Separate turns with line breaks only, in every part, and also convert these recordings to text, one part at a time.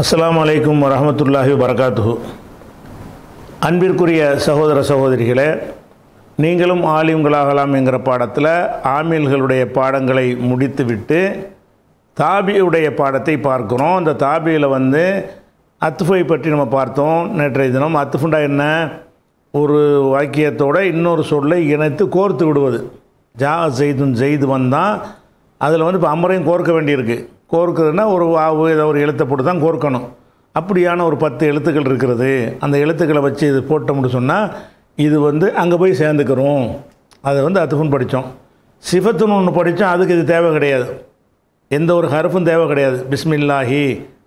அஸ்லாம் அலைக்கும் வரமத்துல்லாஹி வரகாத்துஹு அன்பிற்குரிய சகோதர சகோதரிகளே நீங்களும் ஆலிம்களாகலாம் என்கிற பாடத்தில் ஆமீல்களுடைய பாடங்களை முடித்துவிட்டு தாபியுடைய பாடத்தை பார்க்குறோம். அந்த தாபியில் வந்து அத்துஃபை பற்றி நம்ம பார்த்தோம். நேற்றைய தினம் அத்துஃபுண்டா என்ன? ஒரு வாக்கியத்தோடு இன்னொரு சொல்லை இணைத்து கோர்த்து விடுவது. ஜா ஜெய்துன் செய்து வந்தால் அதில் வந்து இப்போ அமரையும் கோர்க்க வேண்டியிருக்கு. கோர்க்குறதுன்னா ஒரு வாவு ஏதோ ஒரு எழுத்தை போட்டு தான் கோர்க்கணும். அப்படியான ஒரு பத்து எழுத்துக்கள் இருக்கிறது. அந்த எழுத்துக்களை வச்சு இது போட்டோம்னு சொன்னால் இது வந்து அங்கே போய் சேர்ந்துக்கிறோம். அதை வந்து அத்துஃபுன் படித்தோம். சிஃபத்துன்னு ஒன்று படித்தோம் அதுக்கு இது தேவை கிடையாது. எந்த ஒரு ஹர்ஃபும் தேவை கிடையாது. பிஸ்மில்லாஹி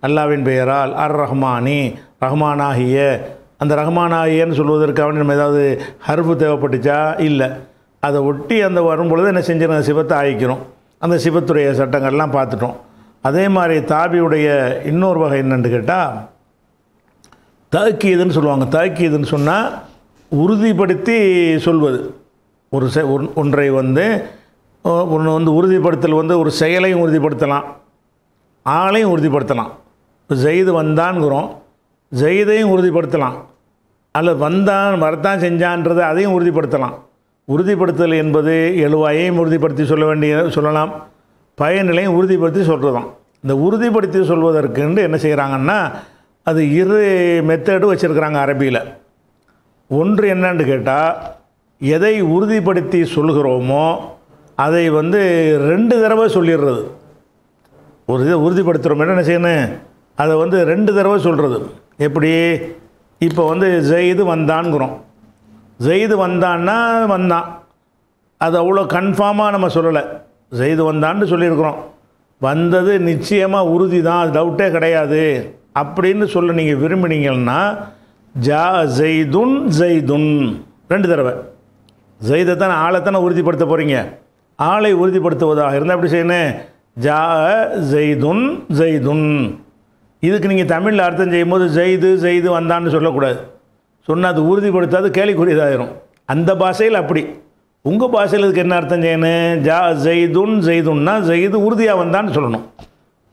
அல்லாவின் பெயரால் அர் ரஹ்மானி ரஹ்மானாகிய. அந்த ரஹ்மானாகியன்னு சொல்வதற்காக நம்ம ஏதாவது ஹருஃபு தேவைப்பட்டுச்சா? இல்லை. அதை ஒட்டி அந்த வரும்பொழுது என்ன செஞ்சிடும் சிவத்தை ஆயிக்கிறோம். அந்த சிவத்துடைய சட்டங்கள்லாம் பார்த்துட்டோம். அதே மாதிரி தாபியுடைய இன்னொரு வகை என்னன்னு கேட்டால் தாக்கீதுன்னு சொல்லுவாங்க. தாக்கீதுன்னு சொன்னால் உறுதிப்படுத்தி சொல்வது. ஒரு செ ஒன்- ஒன்றை வந்து ஒன்று வந்து உறுதிப்படுத்தல் வந்து ஒரு செயலையும் உறுதிப்படுத்தலாம். ஆளையும் உறுதிப்படுத்தலாம். இப்போ ஜெயிது வந்தான்ங்கிறோம். ஜெயிதையும் உறுதிப்படுத்தலாம். அல்லது வந்தான் வரத்தான் செஞ்சான்றதை அதையும் உறுதிப்படுத்தலாம். உறுதிப்படுத்தல் என்பது எழுவாயையும் உறுதிப்படுத்தி சொல்ல வேண்டிய சொல்லலாம். பயனிலையும் உறுதிப்படுத்தி சொல்கிறதாம் இந்த உறுதிப்படுத்தி சொல்வதற்குன்னு என்ன செய்கிறாங்கன்னா அது இரு மெத்தடு வச்சுருக்கிறாங்க அரபியில். ஒன்று என்னன்னு கேட்டால் எதை உறுதிப்படுத்தி சொல்கிறோமோ அதை வந்து ரெண்டு தடவை சொல்லிடுறது. ஒரு இதை உறுதிப்படுத்துகிறோம் என்ன செய்யணும்? அதை வந்து ரெண்டு தடவை சொல்கிறது எப்படி? இப்போ வந்து ஜெயிது வந்தான்ங்கிறோம். ஜெயிது வந்தான்னா வந்தான். அது அவ்வளோ கன்ஃபார்மாக நம்ம சொல்லலை. செய்து வந்தான்னு சொல்லியிருக்கிறோம். வந்தது நிச்சயமாக உறுதி தான் அது டவுட்டே கிடையாது. அப்படின்னு சொல்ல நீங்கள் விரும்பினீங்கன்னா ஜா ஜெய்துன் ஜெய்துன். ரெண்டு தடவை. ஜெய்தை ஆளைத்தானே உறுதிப்படுத்த போகிறீங்க ஆளை உறுதிப்படுத்துவதாக இருந்தால் எப்படி செய்யணும்? ஜா ஜெய்துன் ஜெய்துன். இதுக்கு நீங்கள் தமிழில் அர்த்தம் செய்யும்போது ஜெய்து ஜெய்து வந்தான்னு சொல்லக்கூடாது. சொன்னால் அது உறுதிப்படுத்தாது கேலிக்குரியதாயிரும். அந்த பாஷையில் அப்படி. உங்கள் பாஷையில் இதுக்கு என்ன அர்த்தம் செய்யணும் ஜா ஜெய்துன் ஜெய்துன்னா ஜெய்து உறுதியாக வந்தான்னு சொல்லணும்.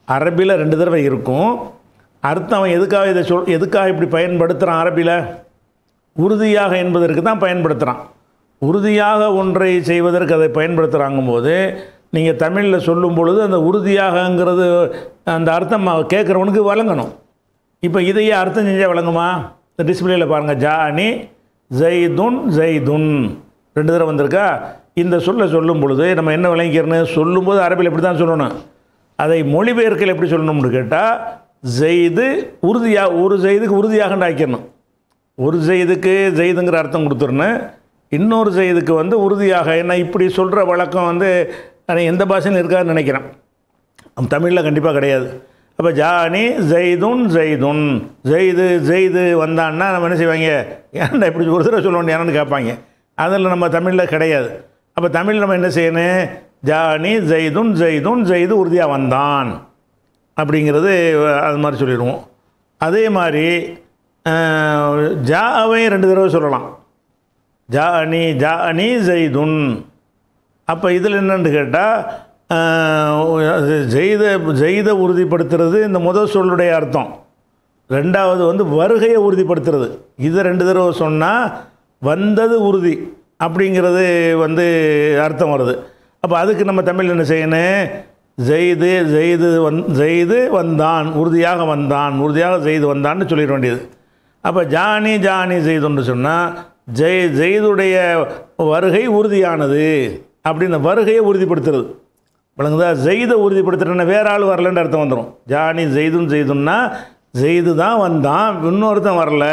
அரபியில் ரெண்டு தடவை இருக்கும். அர்த்தம் அவன் எதுக்காக இதை சொல் எதுக்காக இப்படி பயன்படுத்துகிறான் அரபியில் உறுதியாக என்பதற்கு தான் பயன்படுத்துகிறான் உறுதியாக ஒன்றை செய்வதற்கு அதை பயன்படுத்துகிறாங்கும் போது நீங்கள் தமிழில் சொல்லும் பொழுது அந்த உறுதியாகங்கிறது அந்த அர்த்தம் கேட்குறவனுக்கு வழங்கணும். இப்போ இதையே அர்த்தம் செஞ்சால் வழங்குமா? இந்த டிஸ்பிளேயில் பாருங்கள் ஜானி ஜெய்துன் ஜெய்துன். ரெண்டு தடவை வந்திருக்கா? இந்த சொல்லை சொல்லும் பொழுது நம்ம என்ன விளங்கிக்கிறோன்னு சொல்லும்போது அரபியில் எப்படி தான் சொல்லணும்? அதை மொழிபெயர்க்கில் எப்படி சொல்லணும்னு கேட்டால் ஜெய்து உறுதியாக ஒரு ஜெய்துக்கு உறுதியாக ஆக்கிடணும். ஒரு ஜெய்துக்கு ஜெய்துங்கிற அர்த்தம் கொடுத்துருன்னு இன்னொரு செய்துக்கு வந்து உறுதியாக என்ன இப்படி சொல்கிற வழக்கம் வந்து நான் எந்த பாஷையும் இருக்காதுன்னு நினைக்கிறேன். தமிழில் கண்டிப்பாக கிடையாது. அப்போ ஜானி ஜெய்துன் ஜெய்துன். ஜெய்து ஜெய்து வந்தான்னா நம்ம என்ன செய்வாங்க? ஏன்டா இப்படி ஒரு தடவை சொல்ல வேண்டியானு கேட்பாங்க. அதில் நம்ம தமிழில் கிடையாது. அப்போ தமிழ் நம்ம என்ன செய்யணும்? ஜானி ஜெய்துன் ஜெய்துன் ஜெய்து உறுதியாக வந்தான். அப்படிங்கிறது அது மாதிரி சொல்லிடுவோம். அதே மாதிரி அஹ், ஜாவையும் ரெண்டு தடவை சொல்லலாம். ஜா அணி ஜா அணி ஜெய்துன். அப்போ இதில் என்னென்னு கேட்டால் ஜெய்த ஜெய்த உறுதிப்படுத்துறது இந்த முதல் சொல்லுடைய அர்த்தம். ரெண்டாவது வந்து வருகையை உறுதிப்படுத்துறது. இதை ரெண்டு தடவை சொன்னால் வந்தது உறுதி அப்படிங்கிறது வந்து அர்த்தம் வருது. அப்போ அதுக்கு நம்ம தமிழ் என்ன செய்யணும்? ஜெய்து ஜெய்து வந் ஜெய்து வந்தான் உறுதியாக வந்தான் உறுதியாக ஜெய்து வந்தான்னு சொல்லிட வேண்டியது. அப்போ ஜானி ஜானி ஜெய்துன்னு சொன்னால் ஜெய் ஜெய்துடைய வருகை உறுதியானது அப்படின்னு வருகையை உறுதிப்படுத்துறது. விளங்குதா? ஜெய்தை உறுதிப்படுத்துறேன்னா வேற ஆள் வரலன்னு அர்த்தம் வந்துடும் ஜானி ஜெய்துன்னு ஜெய்துன்னா ஜெய்து தான் வந்தான் இன்னொருத்தன் வரல.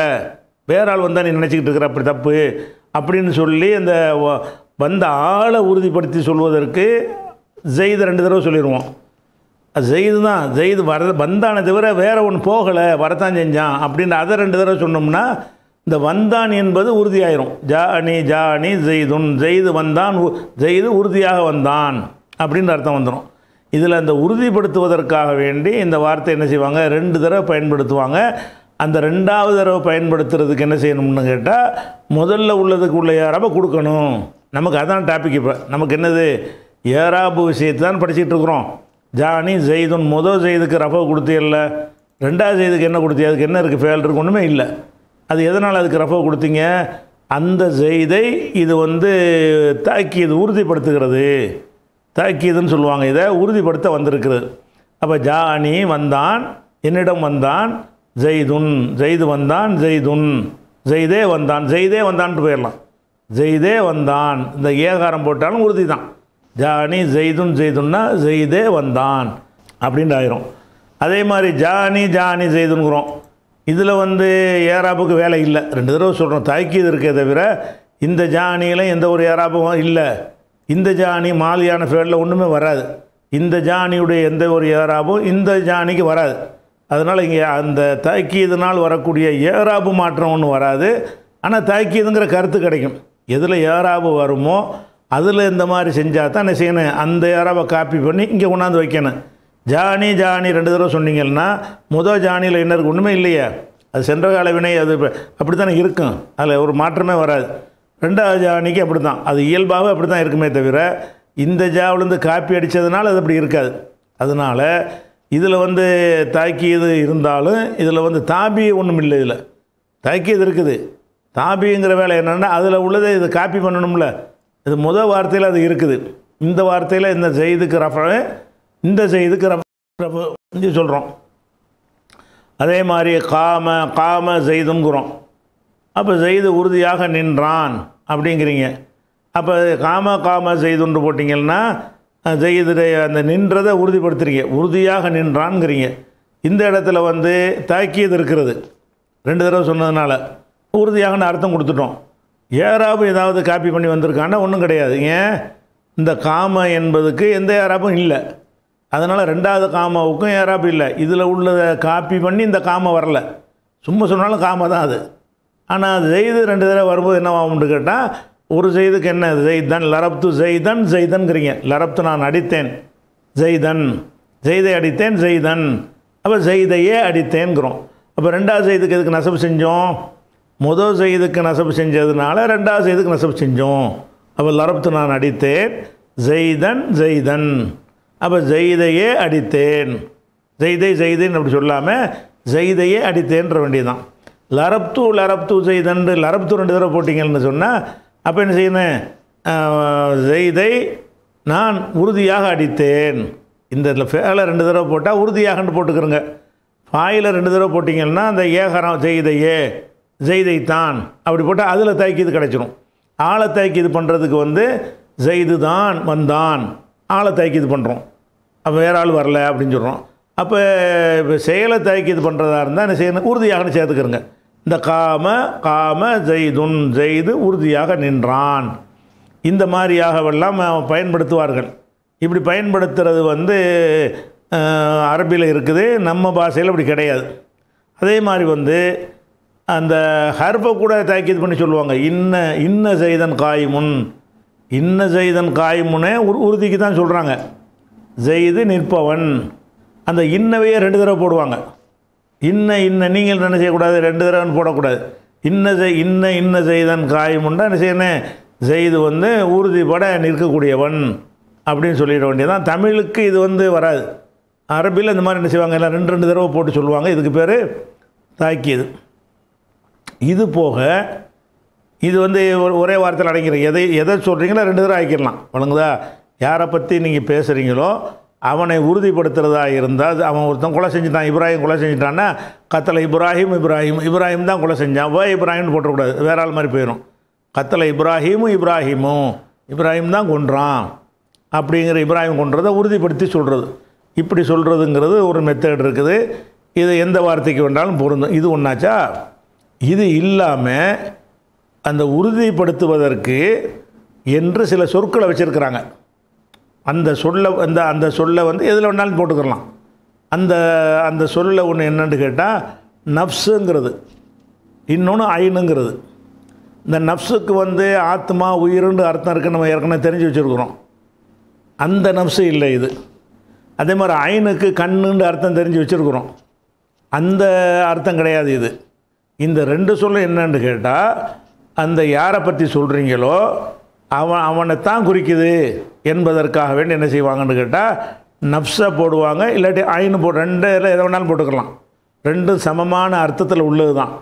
வேற ஆள் நீ நினச்சிக்கிட்டு இருக்கிற அப்படி தப்பு அப்படின்னு சொல்லி அந்த வந்த ஆளை உறுதிப்படுத்தி சொல்வதற்கு ஜெய்து ரெண்டு தடவை சொல்லிடுவோம் ஜெய்து தான். ஜெய்து வர வந்தானே தவிர வேறு ஒன்று போகலை வரத்தான் செஞ்சான் அப்படின்னு அதை ரெண்டு தடவை சொன்னோம்னா இந்த வந்தான் என்பது உறுதியாயிரும். ஜா அணி ஜா அணி ஜெய்துன் ஜெய்து வந்தான் உ- ஜெய்து உறுதியாக வந்தான் அப்படின்னு அர்த்தம் வந்துடும் இதில் அந்த உறுதிப்படுத்துவதற்காக வேண்டி இந்த வார்த்தை என்ன செய்வாங்க? ரெண்டு தடவை பயன்படுத்துவாங்க. அந்த ரெண்டாவது தடவை பயன்படுத்துறதுக்கு என்ன செய்யணும்னு கேட்டால் முதல்ல உள்ளதுக்கு உள்ள யாராப கொடுக்கணும். நமக்கு அதான் டாபிக் இப்போ. நமக்கு என்னது? ஏராபு விஷயத்தை தான் படிச்சுட்டு இருக்கிறோம். ஜானி ஜெய்துன் முதல் ஜெய்துக்கு ரஃப கொடுத்தியல்ல ரெண்டாவது செய்துக்கு என்ன கொடுத்தீங்க? அதுக்கு என்ன இருக்குது ஃபேல் இருக்கு? ஒன்றுமே இல்லை. அது எதனால் அதுக்கு ரஃபா கொடுத்தீங்க? அந்த செய்தை இது வந்து தாக்கியது உறுதிப்படுத்துகிறது. தாக்கியதுன்னு சொல்லுவாங்க இதை. உறுதிப்படுத்த வந்திருக்கிறது. அப்போ ஜானி வந்தான் என்னிடம் வந்தான். ஜெய்துன் ஜெய்து வந்தான் ஜெய்துன். ஜெய்தே வந்தான் ஜெய்தே வந்தான்ட்டு போயிடலாம். ஜெய்தே வந்தான். இந்த ஏகாரம் போட்டாலும் உறுதி தான் ஜானி ஜெய்துன் ஜெய்துன்னா ஜெய்தே வந்தான். அப்படின்ட்டு ஆயிரும். அதே மாதிரி ஜானி ஜானி ஜெய்துங்கிறோம் இதில் வந்து ஏராப்புக்கு வேலை இல்லை. ரெண்டு தடவை சொல்கிறோம் தாக்கீது இருக்கே தவிர இந்த ஜானியில் எந்த ஒரு ஏராப்பும் இல்லை. இந்த ஜானி மாலியான ஃபேலில் ஒன்றுமே வராது. இந்த ஜானியுடைய எந்த ஒரு ஏராப்பும் இந்த ஜானிக்கு வராது. அதனால் இங்கே அந்த தாக்கீதுனால் வரக்கூடிய ஏராபு மாற்றம் ஒன்றும் வராது. ஆனால் தாக்கீதுங்கிற கருத்து கிடைக்கும். எதில் ஏராபு வருமோ அதில் இந்த மாதிரி செஞ்சால் தான் என்ன செய்யணும்? அந்த ஏறாவை காப்பி பண்ணி இங்கே கொண்டாந்து வைக்கணும். ஜானி ஜானி ரெண்டு தடவை சொன்னீங்கன்னா முதல் ஜானியில் என்ன இருக்கு. ஒன்றுமே இல்லையே? அது சென்ற கால வினை அது அப்படி தானே இருக்கும். அதில் ஒரு மாற்றமே வராது. ரெண்டாவது ஜானிக்கு அப்படி தான் அது இயல்பாகவே அப்படி தான் இருக்குமே தவிர இந்த ஜாவிலேருந்து காப்பி அடித்ததுனால அது அப்படி இருக்காது. அதனால் இதில் வந்து தாக்கியது இருந்தாலும் இதில் வந்து தாபி ஒன்றும் இல்லை இதில். தாக்கியது இருக்குது. தாபிங்கிற வேலை என்னென்னா அதில் உள்ளதை இது காப்பி பண்ணணும்ல. இது முதல் வார்த்தையில் அது இருக்குது. இந்த வார்த்தையில் இந்த செய்துக்கு ரஃப இந்த செய்துக்கு ரஃபு சொல்கிறோம். அதே மாதிரி காம காம செய்துங்கிறோம். அப்போ செய்து உறுதியாக நின்றான் அப்படிங்கிறீங்க. அப்போ காம காம செய்துன்னு போட்டிங்கன்னா ஜெய்து அந்த நின்றதை உறுதிப்படுத்துறீங்க. உறுதியாக நின்றான்ங்கிறீங்க. இந்த இடத்துல வந்து தாக்கியது இருக்கிறது. ரெண்டு தடவை சொன்னதுனால. உறுதியாகனு அர்த்தம் கொடுத்துட்டோம். ஏறாபு ஏதாவது காப்பி பண்ணி வந்திருக்கான்னா ஒன்றும் கிடையாது. ஏன்? இந்த காம என்பதுக்கு எந்த ஏறாப்பும் இல்லை. அதனால் ரெண்டாவது காமாவுக்கும் ஏறாப்பு இல்லை. இதில் உள்ளதை காப்பி பண்ணி இந்த காம வரல. சும்மா சொன்னாலும் காம தான் அது. ஆனால் அது செய்து ரெண்டு தடவை வரும்போது என்னவாகும்னு கேட்டால் ஒரு ஜெய்துக்கு என்ன? ஜெய்தன் லரப்து ஜெய்தன் ஜெய்தன்கிறீங்க லரப்து நான் அடித்தேன். ஜெய்தன். ஜெய்தை அடித்தேன் ஜெய்தன். அப்போ ஜெய்தையே அடித்தேன்கிறோம் அப்போ ரெண்டாவது செய்துக்கு எதுக்கு நெசவு செஞ்சோம்? முதல் செய்துக்கு நெசவு செஞ்சதுனால ரெண்டாவது செய்துக்கு நெசவு செஞ்சோம். அப்போ லரப்து நான் அடித்தேன். ஜெய்தன் ஜெய்தன். அப்போ ஜெய்தையே அடித்தேன். ஜெய்தை ஜெய்தைன்னு அப்படி சொல்லாமல் ஜெய்தையே அடித்தேன்ற வேண்டியதுதான். லரப்து லரப்து ஜெய்தன்று லரப்து ரெண்டு தடவை போட்டிங்கன்னு சொன்னால் அப்போ என்ன செய்யணும் ஜெய்தை நான் உறுதியாக அடித்தேன். இந்த இதில் ஃபேலை ரெண்டு தடவை போட்டால் உறுதியாகன்னு போட்டுக்கிறோங்க. ஃபாயில் ரெண்டு தடவை போட்டிங்கன்னா அந்த ஏகரம் ஜெய்தையே தான் அப்படி போட்டால் அதில் தயக்கிது கிடச்சிரும். ஆளை தாக்கீது பண்ணுறதுக்கு வந்து ஜெய்து தான் வந்தான். ஆளை இது பண்ணுறோம் அப்போ வேற ஆள் வரல அப்படின்னு சொல்கிறோம் அப்போ இப்போ செயலை தயக்கிது பண்ணுறதா இருந்தால் என்ன செய்யணும்? உறுதியாகன்னு சேர்த்துக்கிறங்க. இந்த காம காம ஜெய்துன் ஜெய்து உறுதியாக நின்றான். இந்த மாதிரியாகவெல்லாம் பயன்படுத்துவார்கள். இப்படி பயன்படுத்துறது வந்து அரபியில் இருக்குது நம்ம பாஷையில் அப்படி கிடையாது. அதே மாதிரி வந்து அந்த ஹர்ஃபை கூட தாக்கீது பண்ணி சொல்லுவாங்க. இன்ன இன்ன ஜெய்தன் காய்முன். இன்ன செய்தன் காய்முனே உறு உறுதிக்கு தான் சொல்கிறாங்க ஜெய்து நிற்பவன். அந்த இன்னவையே ரெண்டு தடவை போடுவாங்க. இன்ன இன்ன நீங்கள் என்ன செய்யக்கூடாது? ரெண்டு தடவைன்னு போடக்கூடாது. இன்ன செய் இன்ன இன்ன செய்தன் காயமுண்டா என்ன செய்யணும் செய்து வந்து உறுதிப்பட நிற்கக்கூடியவன் அப்படின்னு சொல்லிட வேண்டியதான் தமிழுக்கு இது வந்து வராது. அரபியில் இந்த மாதிரி என்ன செய்வாங்க? எல்லாம் ரெண்டு ரெண்டு தடவை போட்டு சொல்லுவாங்க. இதுக்கு பேர் தாக்கியது. இது போக இது வந்து ஒரே வார்த்தையில் அடங்கிற எதை எதை சொல்கிறீங்களோ ரெண்டு தடவை ஆக்கிடலாம். வழங்குதா? யாரை பற்றி நீங்கள் பேசுகிறீங்களோ அவனை உறுதிப்படுத்துகிறதா இருந்தால் அவன் ஒருத்தன் கொலை செஞ்சுட்டான் இப்ராஹிம் கொலை செஞ்சுட்டான்னா கத்தலை இப்ராஹிம் இப்ராஹிம் இப்ராஹிம் தான் கொலை செஞ்சான். வே இப்ராஹிம்னு போட்டக்கூடாது வேற ஆள் மாதிரி போயிடும் கத்தலை இப்ராஹிமும் இப்ராஹிமும் இப்ராஹிம் தான் கொன்றான் அப்படிங்கிற இப்ராஹிம் கொன்றதை உறுதிப்படுத்தி சொல்கிறது இப்படி சொல்கிறதுங்கிறது ஒரு மெத்தட் இருக்குது. இது எந்த வார்த்தைக்கு வேண்டாலும் பொருந்தும். இது ஒன்றாச்சா இது இல்லாமல் அந்த உறுதிப்படுத்துவதற்கு என்று சில சொற்களை வச்சுருக்கிறாங்க. அந்த சொல்லை அந்த அந்த சொல்லை வந்து எதில் வேணாலும் போட்டுக்கலாம் அந்த அந்த சொல்ல ஒன்று என்னென்னு கேட்டால் நஃப்ஸுங்கிறது. இன்னொன்று ஐனுங்கிறது. இந்த நஃப்ஸுக்கு வந்து ஆத்மா உயிருன்னு அர்த்தம் இருக்குன்னு நம்ம ஏற்கனவே தெரிஞ்சு வச்சுருக்குறோம். அந்த நஃப்ஸு இல்லை இது. அதே மாதிரி ஐனுக்கு கண்ணுன்னு அர்த்தம் தெரிஞ்சு வச்சுருக்குறோம். அந்த அர்த்தம் கிடையாது இது. இந்த ரெண்டு சொல்லும் என்னன்னு கேட்டால் அந்த யாரை பற்றி சொல்கிறீங்களோ அவன் அவனை தான் குறிக்குது. என்பதற்காக வேண்டி என்ன செய்வாங்கன்னு கேட்டால் நப்ஸை போடுவாங்க இல்லாட்டி ஐனு போ ரெண்டு இதில் எதை வேணாலும் போட்டுக்கலாம். ரெண்டும் சமமான அர்த்தத்தில் உள்ளது தான்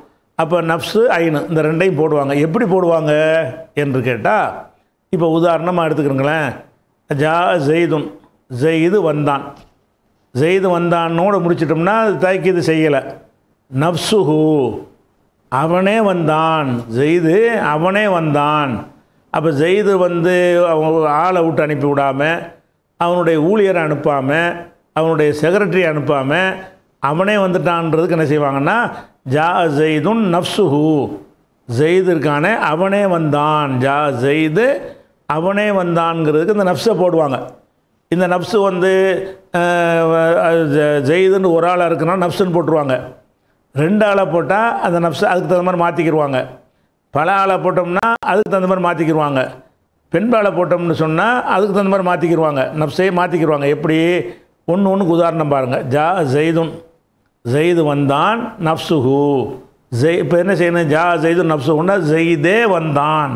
அப்போ நப்ஸு ஐனு இந்த ரெண்டையும் போடுவாங்க. எப்படி போடுவாங்க என்று கேட்டால் இப்போ உதாரணமாக எடுத்துக்கிறோங்களேன். ஜா ஜெய்துன் ஜெய்து வந்தான். ஜெய்து வந்தான்னோடு முடிச்சிட்டோம்னா அது இது செய்யலை. நப்சுஹு அவனே வந்தான். ஜெய்து அவனே வந்தான். அப்போ ஜெய்து வந்து அவங்க ஆளை விட்டு அனுப்பி விடாமல் அவனுடைய ஊழியரை அனுப்பாமல் அவனுடைய செக்ரட்டரி அனுப்பாமல் அவனே வந்துட்டான்றதுக்கு என்ன செய்வாங்கன்னா ஜா ஜெய்துன் நப்சுஹு ஜெயிது இருக்கானே அவனே வந்தான். ஜா ஜெய்து அவனே வந்தான்ங்கிறதுக்கு இந்த நப்ஸை போடுவாங்க. இந்த நப்ஸு வந்து ஜெயிதுன்னு ஜெ- ஜெய்துன்னு ஒரு ஆளாக இருக்குன்னா நப்ஸுன்னு போட்டுருவாங்க. ரெண்டு ஆளை போட்டால் அந்த நப்ஸை அதுக்கு தகுந்த மாதிரி மாற்றிக்கிடுவாங்க பல ஆளை போட்டோம்னா அதுக்கு தகுந்த மாதிரி மாற்றிக்கிடுவாங்க பெண்பாலை போட்டோம்னு சொன்னால் அதுக்கு தகுந்த மாதிரி மாற்றிக்கிடுவாங்க நப்சையை மாற்றிக்கிடுவாங்க எப்படி? ஒன்று ஒன்றுக்கு உதாரணம் பாருங்கள் ஜா ஜெய்துன் ஜெய்து வந்தான் நப்சுஹு. ஜெய் இப்போ என்ன செய்யணும்? ஜா ஜெய்து நப்சுஹுன்னா ஜெய்தே வந்தான்.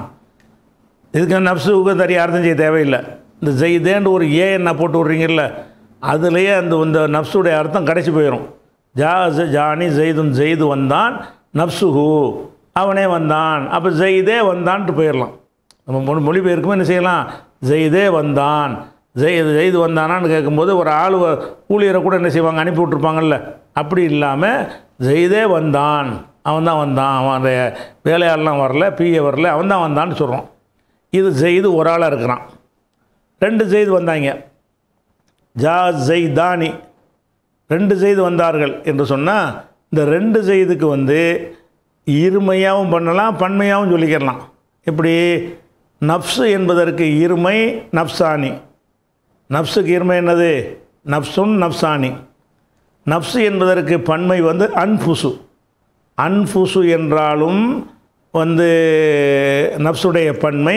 இதுக்கு நப்சுக்கு தனியாக அர்த்தம் செய்ய தேவையில்லை. இந்த ஜெய்தேன்னு ஒரு ஏ என்ன போட்டு விட்றீங்கல்ல அதுலேயே அந்த இந்த நப்சுடைய அர்த்தம் கடைசி போயிடும் ஜா ஜ- ஜானி ஜெய்துன் ஜெய்து வந்தான் நப்சுஹு. அவனே வந்தான். அப்போ ஜெய்தே வந்தான்ட்டு போயிடலாம் நம்ம மொழி மொழிபெயர்க்குமே என்ன செய்யலாம்? ஜெய்தே வந்தான். ஜெய் ஜெய்து வந்தானான்னு கேட்கும்போது ஒரு ஆள் ஊழியரை கூட என்ன செய்வாங்க? அனுப்பி விட்ருப்பாங்கல்ல அப்படி இல்லாமல் ஜெய்தே வந்தான். அவன் தான் வந்தான். அவன் வேலையாளெலாம் வரல பிஏ வரல அவன் தான் வந்தான்னு சொல்கிறோம் இது ஜெயிது ஒரு ஆளாக இருக்கிறான். ரெண்டு ஜெயிது வந்தாங்க. ஜா ஜெய்தானி. ரெண்டு ஜெயிது வந்தார்கள் என்று சொன்னால் இந்த ரெண்டு ஜெயிதுக்கு வந்து இருமையாகவும் பண்ணலாம் பன்மையாகவும் சொல்லிக்கிறலாம் இப்படி நப்சு என்பதற்கு இருமை நப்சானி நப்சுக்கு இருமை என்னது? நப்சுன் நப்சானி நப்சு என்பதற்கு பன்மை வந்து அன்புசு. அன்புசு என்றாலும் வந்து நப்சுடைய பன்மை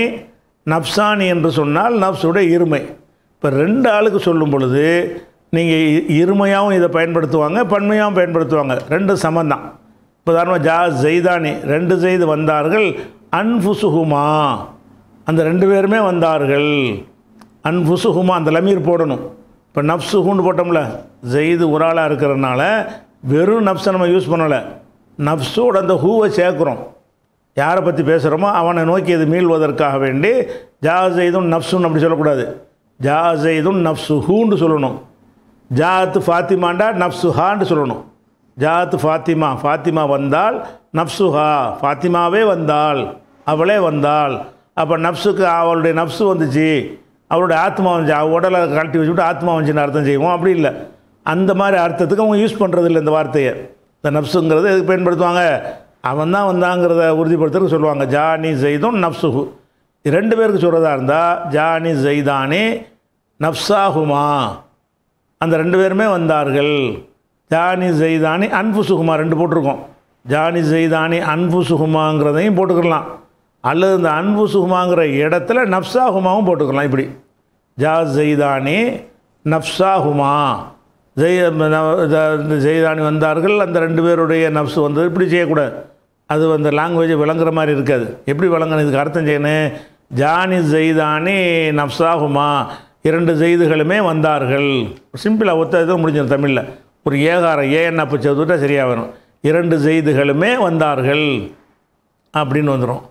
நப்சானி என்று சொன்னால் நப்சுடைய இருமை. இப்போ ரெண்டு ஆளுக்கு சொல்லும் பொழுது நீங்கள் இருமையாகவும் இதை பயன்படுத்துவாங்க பன்மையாகவும் பயன்படுத்துவாங்க. ரெண்டு சமந்தான் இப்போ உதாரணமாக ஜா ஜெய்தானி ரெண்டு ஜெய்து வந்தார்கள் அன்புசுகுமா அந்த ரெண்டு பேருமே வந்தார்கள். அன்புசுகுமா அந்த லமீர் போடணும். இப்போ நப்சுகுன்னு போட்டோம்ல ஜெய்து ஒரு ஆளாக இருக்கிறதுனால வெறும் நப்ஸை நம்ம யூஸ் பண்ணலை. நப்ஸோட அந்த ஹூவை சேர்க்குறோம். யாரை பற்றி பேசுகிறோமோ அவனை நோக்கி இது மீள்வதற்காக வேண்டி ஜா ஜெய்தும் நப்சுன்னு அப்படி சொல்லக்கூடாது. ஜா ஜெய்தும் நப்சு ஹூன்னு சொல்லணும். ஜாத்து ஃபாத்திமாண்டா நப்சுஹான்னு சொல்லணும். ஜாத் ஃபாத்திமா ஃபாத்திமா வந்தால் நப்சுஹா ஃபாத்திமாவே வந்தாள் அவளே வந்தாள் அப்போ நப்சுக்கு அவளுடைய நப்சு வந்துச்சு. அவளுடைய ஆத்மா வந்துச்சு. அவள் உடலை கழட்டி வச்சுட்டு ஆத்மா வந்துச்சுன்னு அர்த்தம் செய்வோம். அப்படி இல்லை. அந்த மாதிரி அர்த்தத்துக்கு அவங்க யூஸ் பண்ணுறதில்ல இந்த வார்த்தையை. இந்த நப்சுங்கிறது எதுக்கு பயன்படுத்துவாங்க? அவன் தான் வந்தாங்கிறத உறுதிப்படுத்துறதுக்கு சொல்லுவாங்க. ஜானி ஜெய்தும் நப்சுஹு இது ரெண்டு பேருக்கு சொல்கிறதா இருந்தால் ஜானி ஜெய்தானி நப்சாகுமா அந்த ரெண்டு பேருமே வந்தார்கள். ஜானி ஜெய்தானி அன்பு சுகுமா ரெண்டு போட்டிருக்கோம். ஜானி ஜெய்தானி அன்பு சுகுமாங்கிறதையும் போட்டுக்கலாம். அல்லது இந்த அன்பு சுகுமாங்கிற இடத்துல நப்சாகுமாவும் போட்டுக்கலாம் இப்படி. ஜா ஜெய்தானி நப்சாகுமா ஜெய் இந்த ஜெய்தானி வந்தார்கள் அந்த ரெண்டு பேருடைய நப்சு வந்தது. இப்படி செய்யக்கூடாது. அது அந்த லாங்குவேஜ் விளங்குற மாதிரி இருக்காது. எப்படி விளங்கணும்? இதுக்கு அர்த்தம் செய்யணும். ஜானி ஜெய்தானி நப்சாகுமா இரண்டு ஜெய்துகளுமே வந்தார்கள். சிம்பிளாக ஒத்த இது முடிஞ்சிடும் தமிழில். ஒரு ஏகாரம் ஏ என்ன அப்போ சேர்த்துட்டா சரியாக வரும். இரண்டு செய்திகளுமே வந்தார்கள். அப்படின்னு வந்துடும்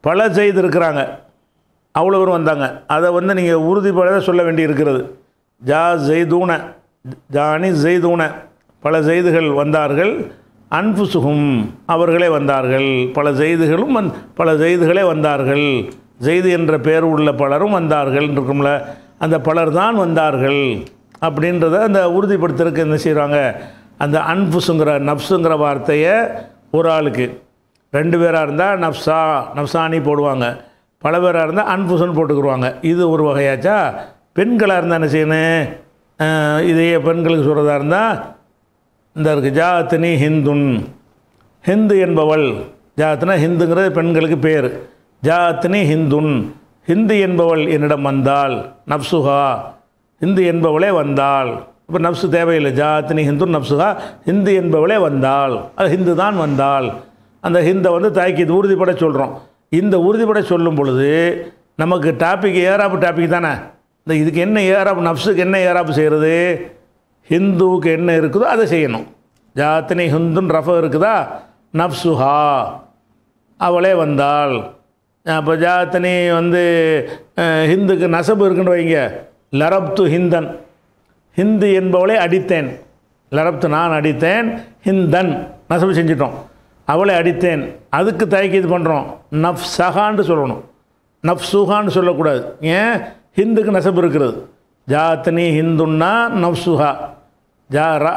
பல செய்து இருக்கிறாங்க. அவ்வளோ பேரும் வந்தாங்க. அதை வந்து நீங்கள் உறுதிப்பட சொல்ல வேண்டி இருக்கிறது. ஜா ஜெய்தூன ஜானி ஜெய்தூன பல செய்துகள் வந்தார்கள். அன்புசுகும் அவர்களே வந்தார்கள். பல செய்திகளும் வந் பல செய்திகளே வந்தார்கள். செய்து என்ற பெயர் உள்ள பலரும் வந்தார்கள் இருக்கும்ல. அந்த பலர் தான் வந்தார்கள். அப்படின்றத அந்த உறுதிப்படுத்துறதுக்கு என்ன செய்கிறாங்க அந்த அன்புசுங்கிற நப்சுங்கிற வார்த்தையை ஒரு ஆளுக்கு. ரெண்டு பேராக இருந்தால் நப்சா நப்சானி போடுவாங்க. பல பேராக இருந்தால் அன்புசுன்னு போட்டுக்குருவாங்க இது ஒரு வகையாச்சா? பெண்களாக இருந்தால் என்ன செய்யணும்? இதையே பெண்களுக்கு சொல்கிறதா இருந்தால் இந்த இருக்குது ஜாத்தினி ஹிந்துன். ஹிந்து என்பவள் ஜாத்தினா ஹிந்துங்கிறது பெண்களுக்கு பேர். ஜாத்தினி ஹிந்துன். ஹிந்து என்பவள் என்னிடம் வந்தாள் நப்சுஹா. ஹிந்து என்பவளே வந்தாள். இப்போ நப்சு தேவையில்லை ஜாத்தினி ஹிந்து நப்சுஹா ஹிந்து என்பவளே வந்தாள். அது ஹிந்து தான் வந்தாள். அந்த ஹிந்தை வந்து தாக்கி இது உறுதிப்பட சொல்கிறோம் இந்த உறுதிப்பட சொல்லும் பொழுது நமக்கு டாபிக் ஏராப்பு டாபிக் தானே? இந்த இதுக்கு என்ன ஏறாப்பு நப்சுக்கு என்ன ஏராப்பு செய்கிறது ஹிந்துவுக்கு என்ன இருக்குதோ அதை செய்யணும். ஜாத்தினி ஹிந்துன்னு ரஃப இருக்குதா? நப்சுஹா. அவளே வந்தாள். அப்போ ஜாத்தினி வந்து ஹிந்துக்கு நசபு இருக்குன்னு வைங்க. லரப்து ஹிந்தன். ஹிந்து என்பவளை அடித்தேன். லரப்து நான் அடித்தேன். ஹிந்தன். நசவு செஞ்சிட்டோம். அவளை அடித்தேன். அதுக்கு தயக்கி இது பண்ணுறோம் நஃப் சஹான்னு சொல்லணும். நஃப் சுஹான்னு சொல்லக்கூடாது. ஏன்? ஹிந்துக்கு நசப்பு இருக்கிறது. ஜாத்னி ஹிந்துன்னா நஃப் சுஹா ஜா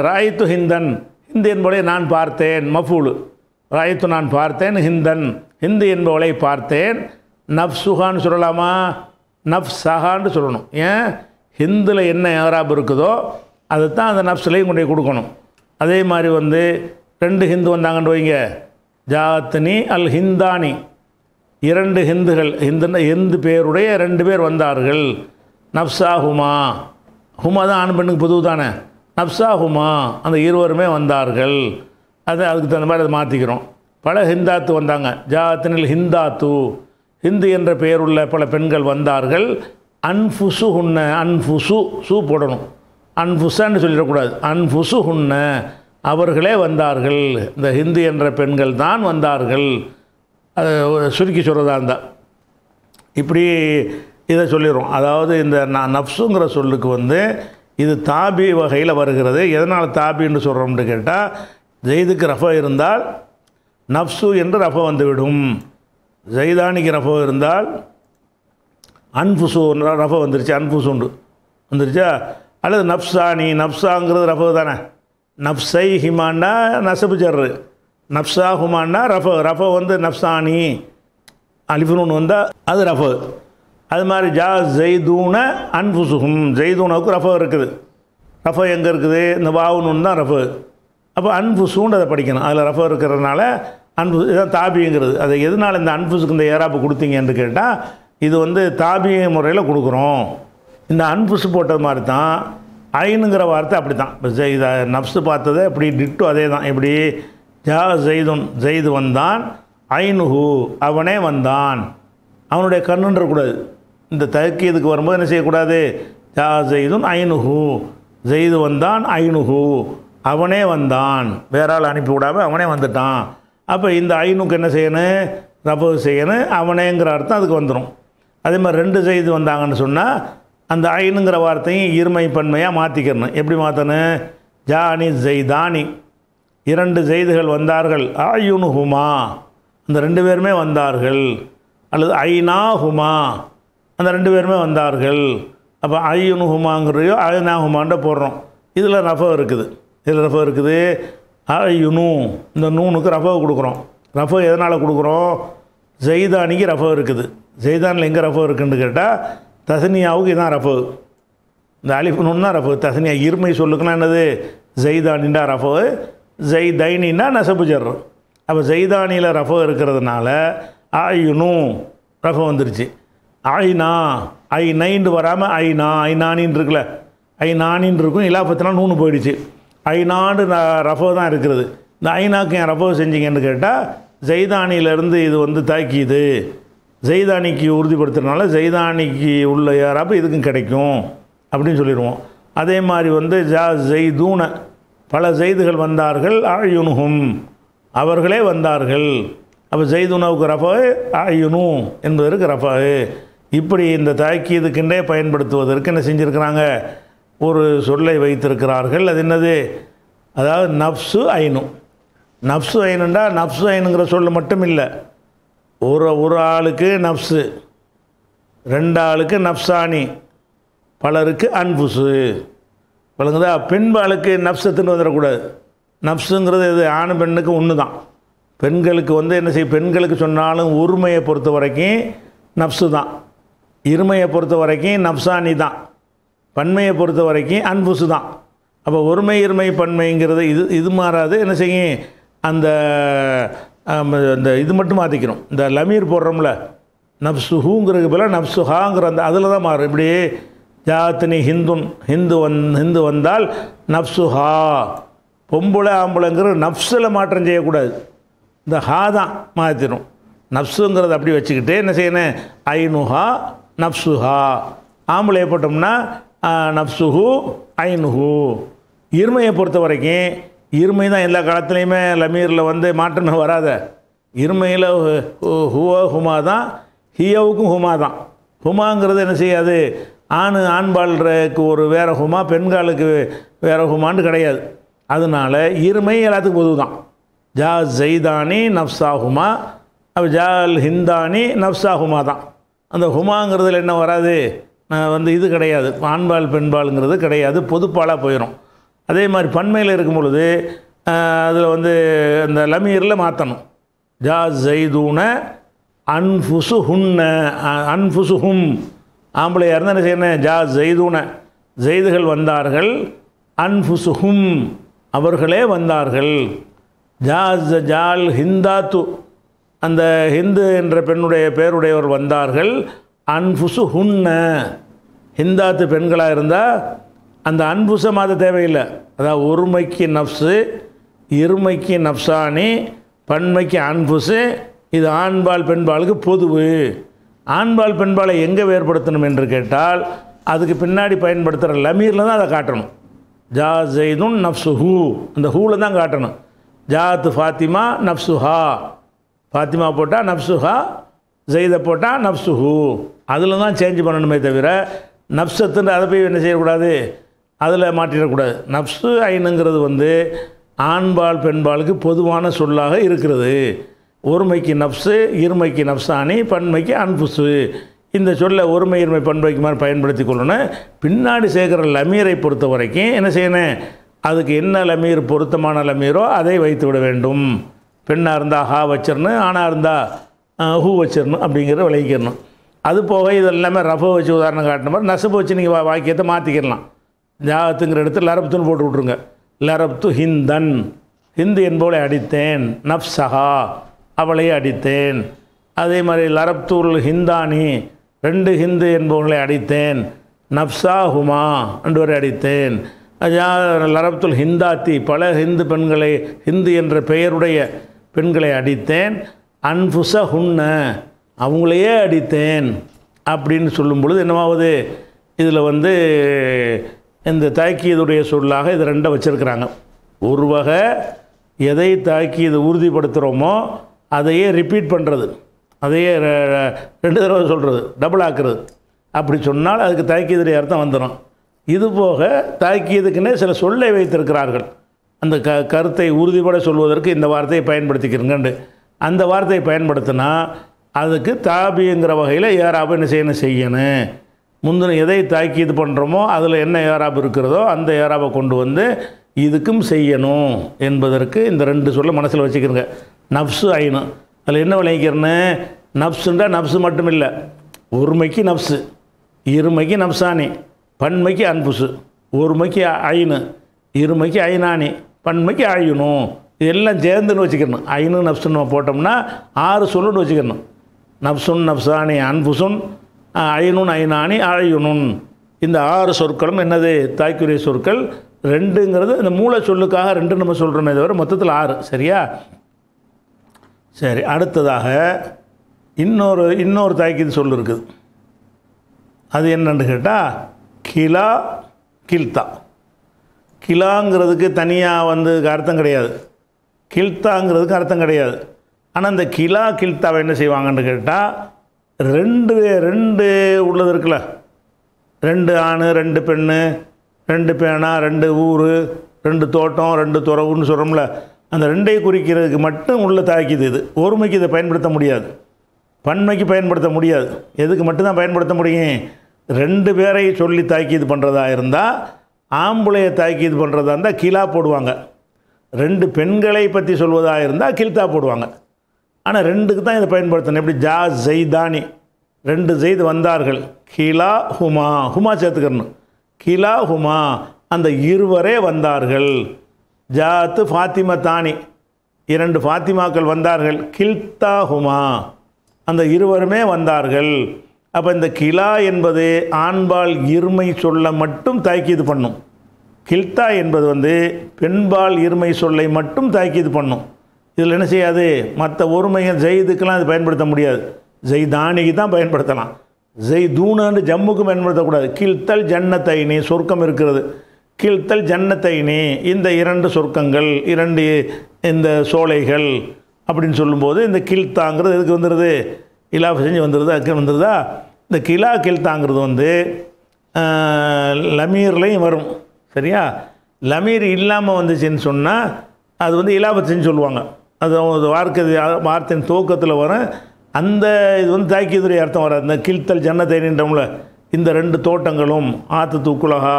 ராய்த்து ஹிந்தன். ஹிந்து என்பவளை நான் பார்த்தேன். மஃபூலு. ராய்த்து நான் பார்த்தேன். ஹிந்தன். ஹிந்து என்பவளை பார்த்தேன். நஃப் சுஹான்னு சொல்லலாமா? நஃப் சஹான்னு சொல்லணும். ஏன்? ஹிந்தில் என்ன ஏராப் இருக்குதோ அதை தான் அந்த நஃப்ஸ்லையும் கொண்டு போய் கொடுக்கணும். அதே மாதிரி வந்து ரெண்டு ஹிந்து வந்தாங்கன்னு வைங்க. ஜாத்னி அல் ஹிந்தானி. இரண்டு ஹிந்துகள் ஹிந்து ஹிந்து பேருடைய ரெண்டு பேர் வந்தார்கள். நப்சா ஹுமா ஹுமா தான் ஆண் பெண்ணுக்கு புதுவு தானே? நப்சா ஹுமா அந்த இருவருமே வந்தார்கள். அது அதுக்கு தகுந்த மாதிரி அதை மாற்றிக்கிறோம் பல ஹிந்தாத்து வந்தாங்க. ஜாத்தினில் ஹிந்தாத்து. ஹிந்து என்ற பெயருள்ள பல பெண்கள் வந்தார்கள். அன்ஃபுசு ஹுன்ன அன்ஃபுசு சு போடணும். அன்ஃபுசன்னு சொல்லிடக்கூடாது. அன்ஃபுசு ஹுன்ன அவர்களே வந்தார்கள். இந்த ஹிந்து என்ற பெண்கள் தான் வந்தார்கள். அது சுருக்கி சொல்கிறதா இருந்தால் இப்படி இதை சொல்லிடுறோம். அதாவது இந்த நான் நப்சுங்கிற சொல்லுக்கு வந்து இது தாபி வகையில் வருகிறது. எதனால் தாபின்னு சொல்கிறோம்னு கேட்டால் ஜெய்துக்கு ரஃப இருந்தால் நப்சு என்று ரஃப வந்துவிடும். ஜெய்தானிக்கு ரஃபோ இருந்தால் அன்புசு ரஃபோ வந்துருச்சு அன்புசுண்டு வந்துருச்சா? அல்லது நப்சானி நப்சாங்கிறது ரஃப தானே. நப்சை ஹிமாண்டா நசபு ஜர்ரு. நப்சா ஹுமான்னா ரஃபோ. ரஃபோ வந்து நப்சானி. அலிஃபுன்னு வந்தால் அது ரஃபோ. அது மாதிரி ஜா ஜெய்தூன அன்புசுகும் ஜெய்தூனவுக்கு ரஃபோ இருக்குது. ரஃப எங்கே இருக்குது? இந்த வாவுனு தான் ரஃபோ. அப்போ அன்புசுன்னு அதை படிக்கணும். அதில் ரஃப இருக்கிறதுனால அன்பு இதான் தாபிங்கிறது அதை எதனால் இந்த அன்புஸுக்கு இந்த ஏராப்பு கொடுத்தீங்கன்னு கேட்டால் இது வந்து தாபிய முறையில் கொடுக்குறோம். இந்த அன்புஸ் போட்டது மாதிரி தான் ஐனுங்கிற வார்த்தை அப்படி தான் இப்போ இதை நப்ஸு பார்த்தது இப்படி டிட்டு அதே தான் இப்படி ஜா ஜெய்துன் ஜெய்து வந்தான் ஐனுஹு அவனே வந்தான். அவனுடைய கண்ணுன்றக்கூடாது இந்த தயக்கீதுக்கு வரும்போது என்ன செய்யக்கூடாது? ஜா ஜெய்துன் ஐனுஹு. ஜெய்து வந்தான் ஐனுஹு. அவனே வந்தான். வேற ஆள் அனுப்பி விடாம அவனே வந்துட்டான். அப்போ இந்த ஐனுக்கு என்ன செய்யணும்? ரபு செய்யணும். அவனேங்கிற அர்த்தம் அதுக்கு வந்துடும் அதே மாதிரி ரெண்டு செய்து வந்தாங்கன்னு சொன்னால் அந்த ஐனுங்கிற வார்த்தையும் இருமை பன்மையாக மாற்றிக்கிறணும் எப்படி மாற்றணும் ஜானி ஜெய்தானி. இரண்டு செய்திகள் வந்தார்கள். ஆயுனு ஹுமா அந்த ரெண்டு பேருமே வந்தார்கள். அல்லது ஐனா ஹுமா அந்த ரெண்டு பேருமே வந்தார்கள். அப்போ ஐயுனு ஹுமாங்கிறதையோ ஐநா ஹுமான்ட்ட போடுறோம். இதில் ரஃபம் இருக்குது. இதில் ரஃபம் இருக்குது. ஐயுனு இந்த நூனுக்கு ரஃபா கொடுக்குறோம். ரஃபை எதனால் கொடுக்குறோம்? ஜெய்தானிக்கு ரஃபை இருக்குது. ஜெய்தானில் எங்கே ரஃபா இருக்குன்னு கேட்டால் தசனியாவுக்கு இதான் ரஃபு. இந்த அலிஃபுன்னு நூன் தான் ரஃபு. தசனியா இருமை சொல்லுக்குன்னா என்னது? ஜெய்தானின்டா ரஃபு. ஜெய்தைனின்னா நெசப்பு ஜர் அப்போ ஜெய்தானியில் ரஃபு இருக்கிறதுனால ஆயுனு ரஃபு வந்துருச்சு. ஆயினா ஐ நைண்டு வராமல் ஐநா ஐநானின்னு இருக்குல்ல. ஐ நானின்னு இருக்கும் இலாபத்தினா நூனு போயிடுச்சு. ஐநாண்டு ரஃபோ தான் இருக்கிறது. இந்த ஐநாக்கு என் ரஃபோ செஞ்சீங்கன்னு கேட்டால் ஜெய்தானியிலேருந்து இது வந்து தாக்கிது ஜெய்தானிக்கு உறுதிப்படுத்துறதுனால ஜெய்தானிக்கு உள்ள யாராப்போ இதுக்கும் கிடைக்கும் அப்படின்னு சொல்லிடுவோம். அதே மாதிரி வந்து ஜா ஜெய்தூன பல ஜெய்துகள் வந்தார்கள் ஆயுனுகும் அவர்களே வந்தார்கள். அப்போ ஜெய்துனாவுக்கு ரஃபாவு ஆயுனு என்பதற்கு ரஃபாவு. இப்படி இந்த தாக்கீதுக்கென்றே பயன்படுத்துவதற்கு என்ன செஞ்சுருக்கிறாங்க? ஒரு சொல்லை வைத்திருக்கிறார்கள். அது என்னது? அதாவது நப்சு ஐனு. நப்சு ஐனுண்டா நப்சு ஐனுங்கிற சொல்ல மட்டும் இல்லை. ஒரு ஒரு ஆளுக்கு நப்சு ரெண்டு ஆளுக்கு நப்சானி பலருக்கு அன்புசு. வழங்குதா பெண்பாளுக்கு நப்சத்துன்னு வந்துடக்கூடாது. நப்ஸுங்கிறது இது ஆண் பெண்ணுக்கு ஒன்று தான் பெண்களுக்கு வந்து என்ன செய்ய பெண்களுக்கு சொன்னாலும் ஒருமையை பொறுத்த வரைக்கும் நப்சு தான் இருமையை பொறுத்த வரைக்கும் நப்சானி தான் பன்மையை பொறுத்த வரைக்கும் அன்புசு தான். அப்போ ஒருமை இருமை பன்மைங்கிறது இது இது மாறாது. என்ன செய்யும்? அந்த அந்த இந்த இது மட்டும் மாற்றிக்கணும் இந்த லமீர் போடுறோம்ல நப்சுஹூங்கிறது போல நப்சுஹாங்கிற அந்த அதில் தான் மாறும். இப்படி ஜாத்தினி ஹிந்துன் ஹிந்து வந் ஹிந்து வந்தால் நப்சுஹா பொம்பளை ஆம்பளைங்கிற நப்ஸில் மாற்றம் செய்யக்கூடாது. இந்த ஹா தான் மாற்றிடும் நப்ஸுங்கிறத அப்படி வச்சுக்கிட்டு என்ன செய்யணும்? ஐனுஹா நப்சுஹா ஆம்பளை போட்டோம்னா நப்சுஹு ஐனுஹு. இருமையை பொறுத்த வரைக்கும் இருமை தான் எல்லா காலத்துலேயுமே லமீரில் வந்து மாற்றம் வராத. இருமையில் ஹுவோ ஹுமா தான் ஹியோவுக்கும் ஹுமா தான். ஹுமாங்கிறது என்ன செய்யாது? ஆண் ஆண்பாளுக்கு ஒரு வேற ஹுமா பெண்காலுக்கு வேற ஹுமான்னு கிடையாது. அதனால இருமை எல்லாத்துக்கும் பொது தான். ஜா ஜெய்தானி நப்சா ஹுமா அப்போ ஜால் ஹிந்தானி நப்சா ஹுமா தான். அந்த ஹுமாங்கிறதுல என்ன வராது? வந்து இது கிடையாது. ஆண்பால் பெண்பாலுங்கிறது கிடையாது. பொதுப்பாலாக போயிடும் அதே மாதிரி பன்மையில் இருக்கும் பொழுது அதில் வந்து அந்த லமீரில் மாற்றணும் ஜா ஜெய்தூன அன்ஃபுசு ஹுன்ன அன்ஃபுசு ஹும் ஆம்பளையாக இருந்தால் என்ன செய்யணும்? ஜா ஜெய்தூன ஜெய்துகள் வந்தார்கள். அன்ஃபுசு ஹும் அவர்களே வந்தார்கள். ஜா ஜால் ஹிந்தாத்து. அந்த ஹிந்து என்ற பெண்ணுடைய பேருடையவர் வந்தார்கள். அன்புசு ஹுன்ன ஹிந்தாத்து பெண்களாக இருந்தால் அந்த அன்புசை மாத தேவையில்லை. அதாவது ஒருமைக்கு நப்ஸு இருமைக்கு நப்சானி பன்மைக்கு அன்புசு இது ஆண்பால் பெண்பாலுக்கு பொதுவு. ஆண்பால் பெண்பாலை எங்கே வேறுபடுத்தணும் என்று கேட்டால் அதுக்கு பின்னாடி பயன்படுத்துகிற லமீரில் தான் அதை காட்டணும். ஜா ஜெய்துன் நப்சு ஹூ அந்த ஹூவில் தான் காட்டணும். ஜாத் ஃபாத்திமா நப்சுஹா. ஃபாத்திமா போட்டால் நப்சுஹா ஜெய்தை போட்டால் நப்சுஹு அதில் தான் சேஞ்ச் பண்ணணுமே தவிர நப்சத்துன்னு அதை போய் என்ன செய்யக்கூடாது? அதில் மாற்றிடக்கூடாது நப்சு ஐனுங்கிறது வந்து ஆண்பால் பெண்பாலுக்கு பொதுவான சொல்லாக இருக்கிறது. ஒருமைக்கு நப்சு இருமைக்கு நப்சானி பன்மைக்கு அன்புசு. இந்த சொல்ல ஒருமை இருமை பண்பைக்கு மாதிரி பயன்படுத்தி கொள்ளணும். பின்னாடி சேர்க்குற லமீரை பொறுத்த வரைக்கும் என்ன செய்யணும்? அதுக்கு என்ன லமீர் பொருத்தமான லமீரோ அதை வைத்து விட வேண்டும். பெண்ணாக இருந்தால் ஹா வச்சிருன்னு ஆணாக இருந்தால் ஹூ வச்சிடணும் அப்படிங்கிறத விளங்கிக்கிறணும் அது போக இது எல்லாமே ரஃபோ வச்சு உதாரணம் காட்டின மாதிரி நசபு வச்சு நீங்கள் வா வாக்கியத்தை மாற்றிக்கிடலாம் ஜாகத்துங்கிற இடத்துல லரப்துன்னு போட்டு விட்ருங்க லரப்து ஹிந்தன். ஹிந்து என்பவளை அடித்தேன். நப்சஹா அவளை அடித்தேன். அதே மாதிரி லரப்தூல் ஹிந்தானி. ரெண்டு ஹிந்து என்பவர்களை அடித்தேன். நப்சா ஹுமா ரெண்டு அடித்தேன் லரப்துல் ஹிந்தாத்தி. பல ஹிந்து பெண்களை ஹிந்து என்ற பெயருடைய பெண்களை அடித்தேன். அன்புச ஹுன்ன அவங்களையே அடித்தேன் அப்படின்னு சொல்லும் பொழுது என்னவாகுது இதில் வந்து இந்த தாக்கியதுடைய சொல்லாக இது ரெண்டை வச்சுருக்கிறாங்க. ஒரு வகை எதை தாக்கி இது உறுதிப்படுத்துகிறோமோ அதையே ரிப்பீட் பண்ணுறது அதையே ரெண்டு தடவை சொல்கிறது டபுள் ஆக்குறது. அப்படி சொன்னால் அதுக்கு தாக்கியதுடைய அர்த்தம் வந்துடும் இது போக தாக்கியதுக்குன்னே சில சொல்லை வைத்திருக்கிறார்கள். அந்த க கருத்தை உறுதிப்பட சொல்வதற்கு இந்த வார்த்தையை பயன்படுத்திக்கிறங்கண்டு. அந்த வார்த்தையை பயன்படுத்தினா அதுக்கு தாபிங்கிற வகையில் ஏராபு என்ன செய்யணும்? செய்யணும். முந்தின எதை தாக்கி இது பண்ணுறோமோ அதில் என்ன ஏறாப்பு இருக்கிறதோ அந்த ஏராபை கொண்டு வந்து இதுக்கும் செய்யணும் என்பதற்கு இந்த ரெண்டு சொல்ல மனசில் வச்சுக்கிறங்க நப்சு ஐனு அதில் என்ன விளைவிக்கிறேன்னு நப்சுன்றா நப்சு மட்டும் இல்லை ஒருமைக்கு நப்சு இருமைக்கு நப்சானி பன்மைக்கு அன்புசு ஒருமைக்கு ஐனு இருமைக்கு ஐநானி பன்மைக்கு ஆயுனும் இதெல்லாம் சேர்ந்துன்னு வச்சுக்கணும். ஐனு நப்சுன்னு நம்ம போட்டோம்னா ஆறு சொல்லுன்னு வச்சுக்கணும். நப்சுன் நப்சானி அன்புசுன் ஐனுன் ஐநானி அழையுனுன் இந்த ஆறு சொற்களும் என்னது? தாய்க்குரிய சொற்கள். ரெண்டுங்கிறது இந்த மூல சொல்லுக்காக ரெண்டு நம்ம சொல்கிறோமே தவிர மொத்தத்தில் ஆறு. சரியா? சரி அடுத்ததாக இன்னொரு இன்னொரு தாய்க்கு சொல் இருக்குது. அது என்னன்னு கேட்டால் கிலா கில்தா. கிலாங்கிறதுக்கு தனியாக வந்து அர்த்தம் கிடையாது. கில்தாங்கிறதுக்கு அர்த்தம் கிடையாது. ஆனால் இந்த கிலா கில்தாவை என்ன செய்வாங்கன்னு கேட்டால் ரெண்டு ரெண்டு உள்ளது இருக்குல்ல. ரெண்டு ஆண் ரெண்டு பெண்ணு ரெண்டு பேனா ரெண்டு ஊர் ரெண்டு தோட்டம் ரெண்டு துறவுன்னு சொல்கிறோம்ல அந்த ரெண்டையும் குறிக்கிறதுக்கு மட்டும் உள்ள தாக்கிது இது. ஒருமைக்கு இதை பயன்படுத்த முடியாது. பன்மைக்கு பயன்படுத்த முடியாது. எதுக்கு மட்டும்தான் பயன்படுத்த முடியும்? ரெண்டு பேரை சொல்லி தாக்கீது பண்ணுறதா இருந்தால் ஆம்பளையை தாக்கீது பண்ணுறதா இருந்தால் கிலா போடுவாங்க. ரெண்டு பெண்களை பற்றி சொல்வதாக இருந்தால் கில்தா போடுவாங்க. ஆனால் ரெண்டுக்கு தான் இதை பயன்படுத்தணும். எப்படி? ஜா ஜெய்தானி ரெண்டு ஜெய்து வந்தார்கள். கிலா ஹுமா. ஹுமா சேர்த்துக்கணும். கிலா ஹுமா. அந்த இருவரே வந்தார்கள். ஜாத்து ஃபாத்திமா தானி. இரண்டு ஃபாத்திமாக்கள் வந்தார்கள். கில்தா ஹுமா. அந்த இருவருமே வந்தார்கள். அப்போ இந்த கிலா என்பது ஆண்பால் இருமை சொல்ல மட்டும் தாக்கீது பண்ணும். கில்தா என்பது வந்து பெண்பால் இருமை சொல்லை மட்டும் தாக்கீது பண்ணும். இதில் என்ன செய்யாது? மற்ற ஒருமையை ஜெய்துக்கெல்லாம் இது பயன்படுத்த முடியாது. ஜெய்தானிக்கு தான் பயன்படுத்தலாம். ஜெய் தூணான்னு ஜம்முக்கு பயன்படுத்தக்கூடாது. கில்தல் ஜன்னத்தைனி சொர்க்கம் இருக்கிறது. கீழ்த்தல் ஜன்னத்தைனி இந்த இரண்டு சொர்க்கங்கள் இரண்டு இந்த சோலைகள் அப்படின்னு சொல்லும்போது இந்த கீழ்த்தாங்கிறது எதுக்கு வந்துடுது இலாஃப் செஞ்சு வந்துடுது அதுக்கு வந்துடுதா இந்த கிலா கீழ்த்தாங்கிறது வந்து லமீர்லையும் வரும். சரியா? லமீர் இல்லாமல் வந்துச்சுன்னு சொன்னால் அது வந்து இலாபத்துன்னு சொல்லுவாங்க. அது வார்க்கை வார்த்தை வார்த்தையின் துவக்கத்தில் வரும். அந்த இது வந்து தாக்கியதுடைய அர்த்தம் வராது. இந்த கீழ்த்தல் ஜன்னத்தைன்றோம்ல இந்த ரெண்டு தோட்டங்களும் ஆற்று தூக்குலகா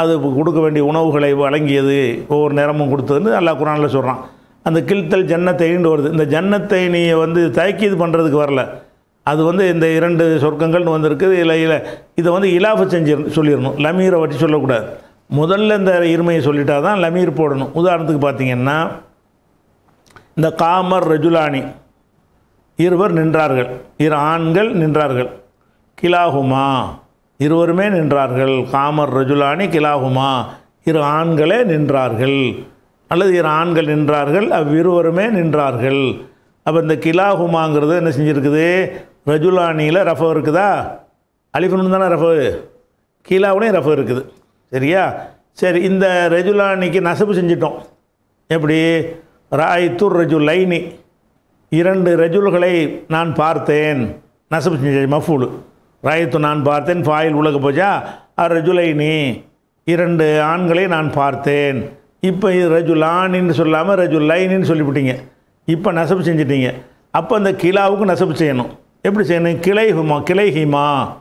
அது கொடுக்க வேண்டிய உணவுகளை வழங்கியது ஒவ்வொரு நேரமும் கொடுத்ததுன்னு அல்லாஹ் குரானில் சொல்கிறான் அந்த கிழ்த்தல் ஜன்னத்தைன்னு வருது. இந்த ஜன்னத்தை நீ வந்து தயக்கீது பண்ணுறதுக்கு வரல. அது வந்து இந்த இரண்டு சொர்க்கங்கள்னு வந்திருக்கு இல்லை இல்லை இதை வந்து இலாஃப செஞ்சு சொல்லிடணும். லமீரை வச்சு சொல்லக்கூடாது. முதல்ல இந்த இருமையை சொல்லிட்டா தான் லமீர் போடணும். உதாரணத்துக்கு பார்த்தீங்கன்னா இந்த காமர் ரஜுலானி இருவர் நின்றார்கள். இரு ஆண்கள் நின்றார்கள். கிலாகுமா இருவருமே நின்றார்கள். காமர் ரஜுலானி கிலாகுமா இரு ஆண்களே நின்றார்கள். அல்லது இரு ஆண்கள் நின்றார்கள் அவ்விருவருமே நின்றார்கள். அப்போ இந்த கிலாகுமாங்கிறது என்ன செஞ்சுருக்குது? ரஜுலானியில் ரஃபோ இருக்குதா? அலிஃபுன்னு தானே ரஃபோ? கிலாவுலேயும் ரஃபோ இருக்குது. சரியா? சரி இந்த ரஜுலானிக்கு நசபு செஞ்சிட்டோம். எப்படி? ராய்த்துர் ரஜுலைனி. இரண்டு ரஜுல்களை நான் பார்த்தேன். நசபு செஞ்சேன் மஃபூல். ராயத்து நான் பார்த்தேன் ஃபாயில் உலக போச்சா? அர் ரஜுலைனி. இரண்டு ஆண்களை நான் பார்த்தேன். இப்போ இது ரஜுலானின்னு சொல்லாமல் ரஜுலைனின்னு சொல்லிவிட்டீங்க. இப்போ நசப்பு செஞ்சிட்டீங்க. அப்போ அந்த கிலாவுக்கு நசப்பு செய்யணும். எப்படி செய்யணும்? கிளை ஹுமா கிளை ஹிமா.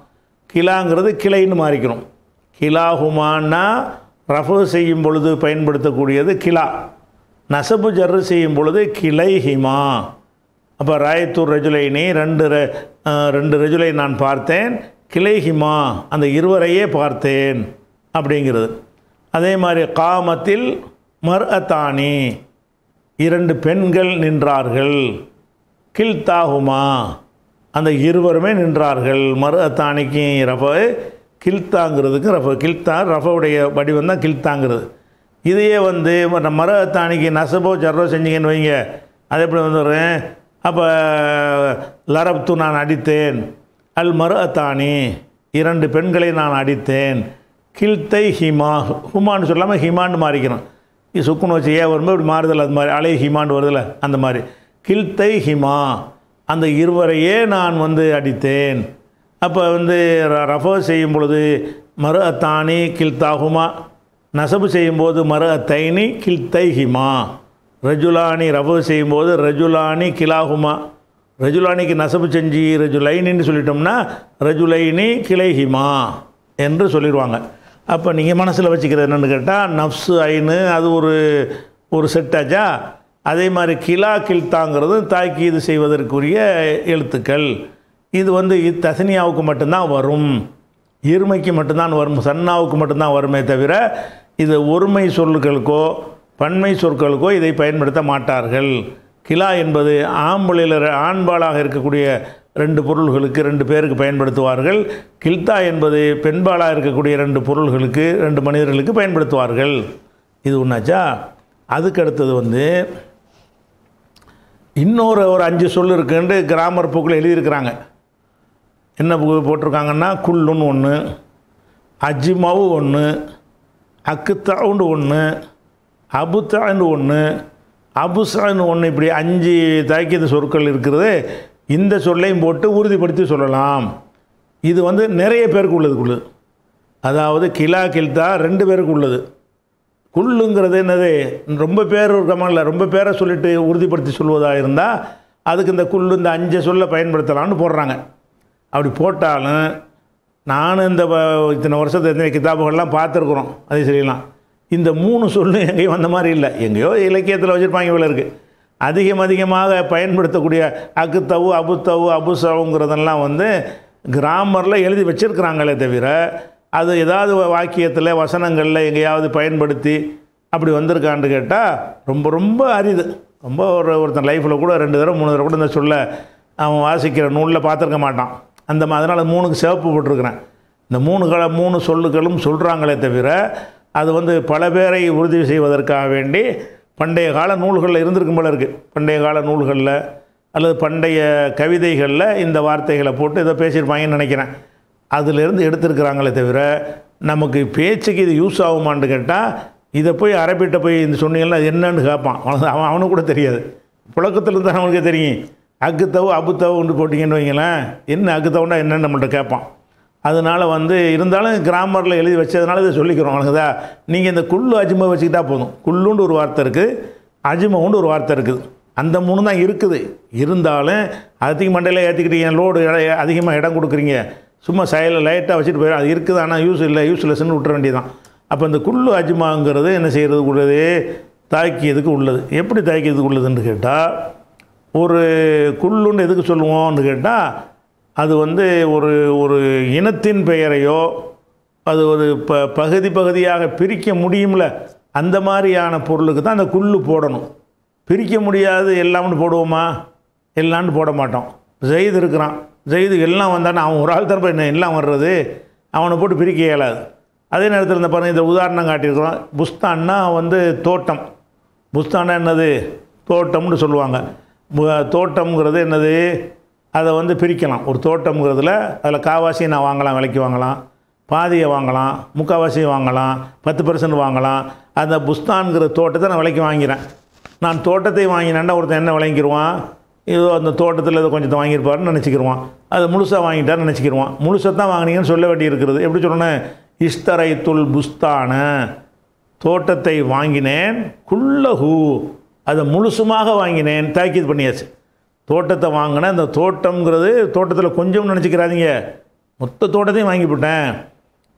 கிலாங்கிறது கிளைன்னு மாறிக்கணும் கிலாஹுமான்னா ரஃபு செய்யும் பொழுது பயன்படுத்தக்கூடியது கிலா. நசபு ஜர்ரு செய்யும் பொழுது கிளை ஹிமா அப்போ ராயத்தூர் ரஜுலைனி ரெண்டு ரெண்டு ரஜுலை நான் பார்த்தேன். கிளைஹிமா அந்த இருவரையே பார்த்தேன் அப்படிங்கிறது. அதே மாதிரி காமத்தில் மர் அத்தானி இரண்டு பெண்கள் நின்றார்கள். கில்தாகுமா அந்த இருவருமே நின்றார்கள். மறு அத்தானிக்கு ரஃப கில்தாங்கிறதுக்கு ரஃப கில்தா ரஃபவுடைய வடிவம் தான் கில்தாங்கிறது. இதையே வந்து மற்ற நசபோ ஜர்ரோ செஞ்சீங்கன்னு வைங்க. அது எப்படி வந்துடுறேன்? அப்போ லரப்து நான் அடித்தேன். அல் மரு அத்தானி இரண்டு பெண்களை நான் அடித்தேன். கில்த்தை ஹிமா ஹுமான்னு சொல்லாமல் ஹிமான்னு மாறிக்கணும் சுக்குன்னு வச்சு ஏன் வரும்போது இப்படி மாறுதல்? அது மாதிரி அலை ஹிமான்னு வருதில்ல அந்த மாதிரி. கில்த்தை ஹிமா அந்த இருவரையே நான் வந்து அடித்தேன். அப்போ வந்து ர- ரஃபோ செய்யும் பொழுது மறு அத்தானி கில்தாகுமா நசபு செய்யும்போது மறு அத்தைனி கில்தைஹிமா. ரஜுலானி ரஃபோ செய்யும்போது ரஜுலானி கிலாகுமா ரஜுலானிக்கு நசபு செஞ்சு ரஜுலைனின்னு சொல்லிட்டோம்னா ரஜுலைனி கிளைஹிமா என்று சொல்லிடுவாங்க அப்போ நீங்கள் மனசில் வச்சுக்கிறது என்னென்னு கேட்டால் நஃப்ஸு ஐனு அது ஒரு ஒரு செட்டாச்சா அதே மாதிரி கிலா கில்தாங்கிறது தாக்கீது செய்வதற்குரிய எழுத்துக்கள். இது வந்து தசனியாவுக்கு மட்டும்தான் வரும். இருமைக்கு மட்டும்தான் வரும். சன்னாவுக்கு மட்டும்தான் வருமே தவிர இது ஒருமை சொல்லுகளுக்கோ பன்மை சொற்களுக்கோ இதை பயன்படுத்த மாட்டார்கள். கிலா என்பது ஆம்பளையில் ஆண்பாலாக இருக்கக்கூடிய ரெண்டு பொருள்களுக்கு ரெண்டு பேருக்கு பயன்படுத்துவார்கள். கில்தா என்பது பெண்பாலாக இருக்கக்கூடிய ரெண்டு பொருள்களுக்கு ரெண்டு மனிதர்களுக்கு பயன்படுத்துவார்கள். இது ஒன்றாச்சா அதுக்கு அடுத்தது வந்து இன்னொரு ஒரு அஞ்சு சொல் இருக்குன்ட்டு கிராமர் புக்கில் எழுதியிருக்கிறாங்க. என்ன போட்டிருக்காங்கன்னா குல்லுன்னு ஒன்று அஜிமாவு ஒன்று அக்குத்தாவுண்டு ஒன்று அபுத்தான்னு ஒன்று அபுசான்னு ஒன்று இப்படி அஞ்சு தாக்கியது சொற்கள் இருக்கிறது இந்த சொல்லையும் போட்டு உறுதிப்படுத்தி சொல்லலாம். இது வந்து நிறைய பேருக்கு உள்ளது குழு அதாவது கிலா கில்தா ரெண்டு பேருக்கு உள்ளது. குள்ளுங்கிறது என்னது? ரொம்ப பேர் இருக்கமால ரொம்ப பேரை சொல்லிட்டு உறுதிப்படுத்தி சொல்வதாக இருந்தால் அதுக்கு இந்த குள்ளு இந்த அஞ்சை சொல்ல பயன்படுத்தலாம்னு போடுறாங்க. அப்படி போட்டாலும் நானும் இந்த வ- இத்தனை வருஷத்து இத்தனை கிதாபுகள்லாம் பார்த்துருக்குறோம். அதை செய்யலாம் இந்த மூணு சொல்லு எங்கேயும் வந்த மாதிரி இல்லை. எங்கேயோ இலக்கியத்தில் வச்சுருப்பாங்க இவ்வளோ இருக்குது அதிகம் அதிகமாக பயன்படுத்தக்கூடிய அக்குத்தவு அபுத்தவு அபுசவுங்கிறதெல்லாம் வந்து கிராமரில் எழுதி வச்சிருக்கிறாங்களே தவிர அது ஏதாவது வாக்கியத்தில் வசனங்களில் எங்கேயாவது பயன்படுத்தி அப்படி வந்திருக்கான்னு கேட்டால் ரொம்ப ரொம்ப அரிது. ரொம்ப ஒரு ஒருத்தன் லைஃப்பில் கூட ரெண்டு தடவை மூணு தடவை கூட இந்த சொல்ல அவன் வாசிக்கிற நூலில் பார்த்துருக்க மாட்டான். அந்த மா- அதனால் மூணுக்கு சிவப்பு போட்டிருக்கிறேன். இந்த மூணு கள மூணு சொல்லுகளும் சொல்கிறாங்களே தவிர அது வந்து பல பேரை உறுதி செய்வதற்காக வேண்டி பண்டைய கால நூல்களில் இருந்திருக்கும் போல இருக்குது பண்டைய கால நூல்களில் அல்லது பண்டைய கவிதைகளில் இந்த வார்த்தைகளை போட்டு இதை பேசியிருப்பாங்கன்னு நினைக்கிறேன். அதிலிருந்து எடுத்திருக்கிறாங்களே தவிர நமக்கு பேச்சுக்கு இது யூஸ் ஆகுமான்னு கேட்டால் இதை போய் அரபிட்ட போய் இந்த சொன்னீங்கன்னா அது என்னன்னு கேட்பான். அவன் அவன் அவனுக்கு கூட தெரியாது. புழக்கத்தில் இருந்தால் அவனுக்கு தெரியும். அக்குத்தவு அபுத்தவுன்னு போட்டிங்கன்னு வைங்களேன். என்ன அக்குத்தவுண்டா என்னன்னு நம்மள்ட்ட கேட்பான். அதனால் வந்து இருந்தாலும் கிராமரில் எழுதி வச்சதுனால இதை சொல்லிக்கிறோம் வணங்குதா நீங்கள் இந்த குள்ளு அஜிமை வச்சுக்கிட்டா போதும். குள்ளுண்டு ஒரு வார்த்தை இருக்குது அஜிமவுண்டு ஒரு வார்த்தை இருக்குது. அந்த மூணு தான் இருக்குது. இருந்தாலும் அதிக மண்டையில் ஏற்றிக்கிட்டீங்க லோடு அதிகமாக இடம் கொடுக்குறீங்க. சும்மா சைடில் லைட்டாக வச்சுட்டு போயிடும் அது இருக்குது ஆனால் யூஸ் இல்லை யூஸ்லெஸ்ன்னு விட்டுற வேண்டியதான் அப்போ இந்த குள்ளு அஜ்மாங்கிறது என்ன செய்கிறதுக்கு உள்ளது தாக்கியதுக்கு உள்ளது. எப்படி தாக்கியதுக்கு உள்ளதுன்னு கேட்டால் ஒரு குள்ளுன்னு எதுக்கு சொல்லுவோம்னு கேட்டால் அது வந்து ஒரு ஒரு இனத்தின் பெயரையோ அது ஒரு ப பகுதி பகுதியாக பிரிக்க முடியும்ல அந்த மாதிரியான பொருளுக்கு தான் அந்த குள்ளு போடணும். பிரிக்க முடியாது எல்லாம்னு போடுவோமா? எல்லாம்னு போட மாட்டோம். ஜெயிது இருக்கிறான். ஜெயிது எல்லாம் வந்தானே அவன் ஒரு ஆள் தரப்ப என்ன எல்லாம் வர்றது? அவனை போட்டு பிரிக்க இயலாது. அதே நேரத்தில் இந்த பாருங்கள் இந்த உதாரணம் காட்டியிருக்கிறோம். புஸ்தான்னா வந்து தோட்டம். புஸ்தானா என்னது? தோட்டம்னு சொல்லுவாங்க. தோட்டம்ங்கிறது என்னது? அதை வந்து பிரிக்கலாம். ஒரு தோட்டம்ங்கிறதுல அதில் காவாசியை நான் வாங்கலாம் விலைக்கு வாங்கலாம். பாதியை வாங்கலாம் முக்கால்வாசியை வாங்கலாம் பத்து பர்சன்ட் வாங்கலாம். அந்த புஸ்தான்கிற தோட்டத்தை நான் விலைக்கு வாங்கிறேன். நான் தோட்டத்தை வாங்கினேன்னா ஒருத்தன் என்ன விளங்கிடுவான் ஏதோ அந்த தோட்டத்தில் ஏதோ கொஞ்சத்தை வாங்கியிருப்பாருன்னு நினச்சிக்கிடுவான் அது முழுசாக வாங்கிட்டாருன்னு நினச்சிக்கிடுவான் முழுசாக தான் வாங்கினீங்கன்னு சொல்ல வேண்டி இருக்கிறது எப்படி சொல்லணும் இஷ்தரைத்துல் புஸ்தான. தோட்டத்தை வாங்கினேன். குள்ளஹூ அதை முழுசுமாக வாங்கினேன். தாக்கீது பண்ணியாச்சு. தோட்டத்தை வாங்கினேன். அந்த தோட்டம்ங்கிறது தோட்டத்தில் கொஞ்சம் நினச்சிக்கிறாதீங்க. மொத்த தோட்டத்தையும் வாங்கிவிட்டேன்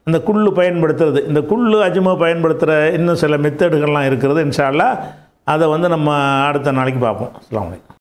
இந்த குள்ளு பயன்படுத்துறது. இந்த குள்ளு அஜ்மா பயன்படுத்துகிற இன்னும் சில மெத்தடுகள்லாம் இருக்கிறது இன்ஷால்லா அதை வந்து நம்ம அடுத்த நாளைக்கு பார்ப்போம். அஸ்லாம்